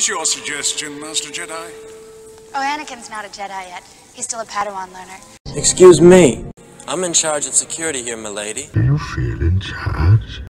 is your suggestion, Master Jedi? Oh, Anakin's not a Jedi yet. He's still a Padawan learner. Excuse me. I'm in charge of security here, milady. Do you feel in charge?